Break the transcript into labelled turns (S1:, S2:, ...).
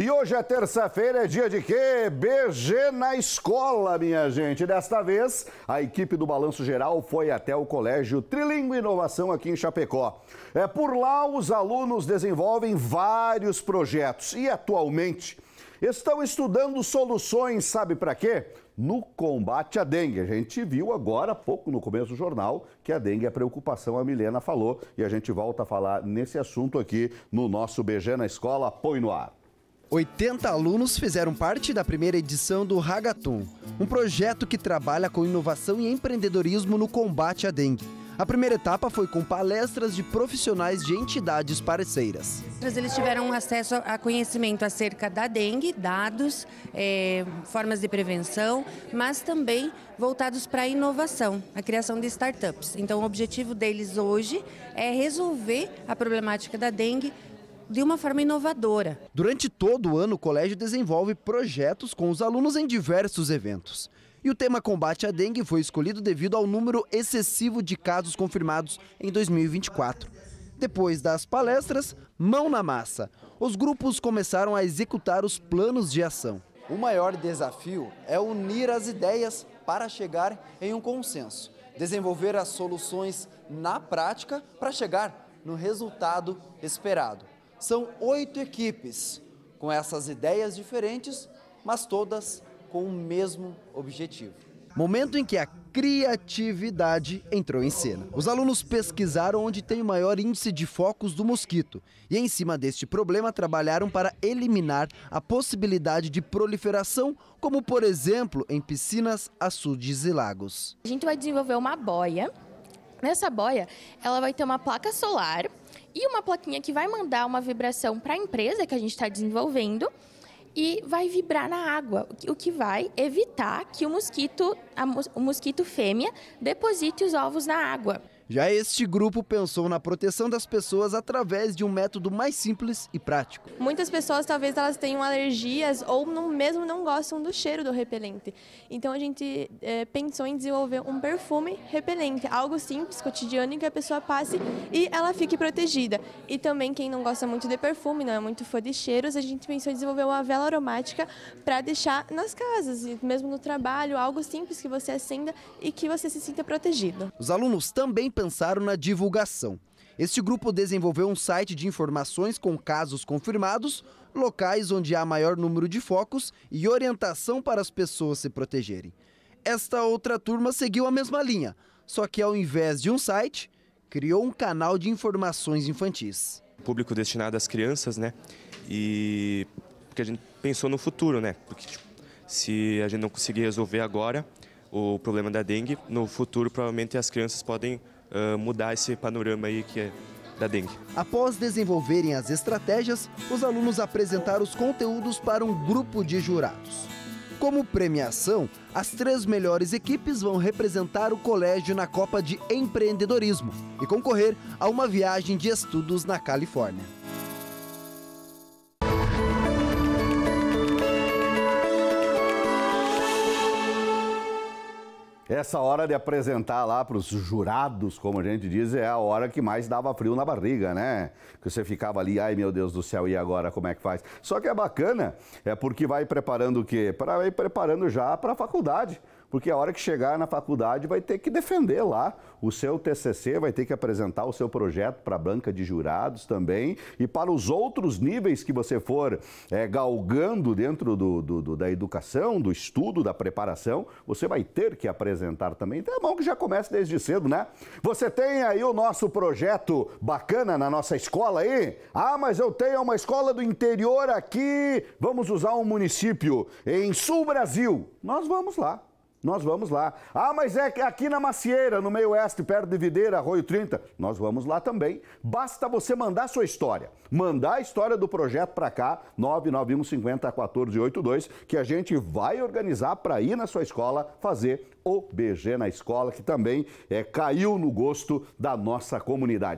S1: E hoje é terça-feira, é dia de quê? BG na escola, minha gente. Desta vez, a equipe do Balanço Geral foi até o Colégio Trilingue Inovação aqui em Chapecó. É por lá os alunos desenvolvem vários projetos e atualmente estão estudando soluções, sabe para quê? No combate à dengue. A gente viu agora, pouco no começo do jornal, que a dengue é preocupação, a Milena falou, e a gente volta a falar nesse assunto aqui no nosso BG na escola. Põe no ar.
S2: 80 alunos fizeram parte da primeira edição do Hagaton, um projeto que trabalha com inovação e empreendedorismo no combate à dengue. A primeira etapa foi com palestras de profissionais de entidades parceiras.
S3: Eles tiveram acesso a conhecimento acerca da dengue, dados, é, formas de prevenção, mas também voltados para a inovação, a criação de startups. Então, o objetivo deles hoje é resolver a problemática da dengue de uma forma inovadora.
S2: Durante todo o ano, o colégio desenvolve projetos com os alunos em diversos eventos. E o tema combate à dengue foi escolhido devido ao número excessivo de casos confirmados em 2024. Depois das palestras, mão na massa. Os grupos começaram a executar os planos de ação. O maior desafio é unir as ideias para chegar em um consenso, desenvolver as soluções na prática para chegar no resultado esperado. São oito equipes com essas ideias diferentes, mas todas com o mesmo objetivo. Momento em que a criatividade entrou em cena. Os alunos pesquisaram onde tem o maior índice de focos do mosquito e, em cima deste problema, trabalharam para eliminar a possibilidade de proliferação, como, por exemplo, em piscinas, açudes e lagos.
S4: A gente vai desenvolver uma boia. Nessa boia, ela vai ter uma placa solar e uma plaquinha que vai mandar uma vibração para a empresa que a gente está desenvolvendo e vai vibrar na água, o que vai evitar que o mosquito, a, o mosquito fêmea deposite os ovos na água.
S2: Já este grupo pensou na proteção das pessoas através de um método mais simples e prático.
S5: Muitas pessoas talvez elas tenham alergias ou não, mesmo não gostam do cheiro do repelente. Então a gente é, pensou em desenvolver um perfume repelente, algo simples, cotidiano, em que a pessoa passe e ela fique protegida. E também quem não gosta muito de perfume, não é muito fã de cheiros, a gente pensou em desenvolver uma vela aromática para deixar nas casas, e mesmo no trabalho, algo simples que você acenda e que você se sinta protegido.
S2: Os alunos também pensaram na divulgação. Este grupo desenvolveu um site de informações com casos confirmados, locais onde há maior número de focos e orientação para as pessoas se protegerem. Esta outra turma seguiu a mesma linha, só que ao invés de um site, criou um canal de informações infantis.
S6: Público destinado às crianças, né? E porque a gente pensou no futuro, né? Porque tipo, se a gente não conseguir resolver agora o problema da dengue, no futuro provavelmente as crianças podem uh, mudar esse panorama aí que é da dengue.
S2: Após desenvolverem as estratégias, os alunos apresentaram os conteúdos para um grupo de jurados. Como premiação, as três melhores equipes vão representar o colégio na Copa de Empreendedorismo e concorrer a uma viagem de estudos na Califórnia.
S1: Essa hora de apresentar lá para os jurados, como a gente diz, é a hora que mais dava frio na barriga, né? Que você ficava ali, ai meu Deus do céu, e agora como é que faz? Só que é bacana, é porque vai preparando o quê? Para ir preparando já para a faculdade porque a hora que chegar na faculdade vai ter que defender lá o seu TCC, vai ter que apresentar o seu projeto para a banca de jurados também e para os outros níveis que você for é, galgando dentro do, do, do, da educação, do estudo, da preparação, você vai ter que apresentar também. Então é bom que já comece desde cedo, né? Você tem aí o nosso projeto bacana na nossa escola aí? Ah, mas eu tenho uma escola do interior aqui, vamos usar um município em Sul Brasil. Nós vamos lá. Nós vamos lá. Ah, mas é aqui na Macieira, no meio oeste, perto de Videira, Arroio 30. Nós vamos lá também. Basta você mandar sua história. Mandar a história do projeto para cá, 991 50 1482, que a gente vai organizar para ir na sua escola fazer o BG na escola, que também é, caiu no gosto da nossa comunidade.